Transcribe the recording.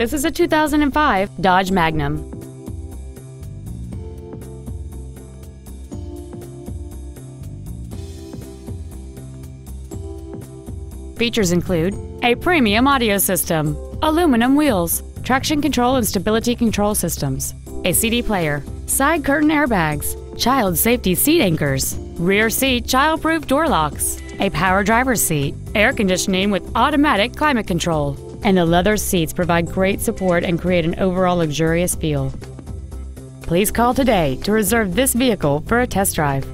This is a 2005 Dodge Magnum. Features include a premium audio system, aluminum wheels, traction control and stability control systems, a CD player, side curtain airbags, child safety seat anchors, rear seat child-proof door locks, a power driver's seat, air conditioning with automatic climate control, and the leather seats provide great support and create an overall luxurious feel. Please call today to reserve this vehicle for a test drive.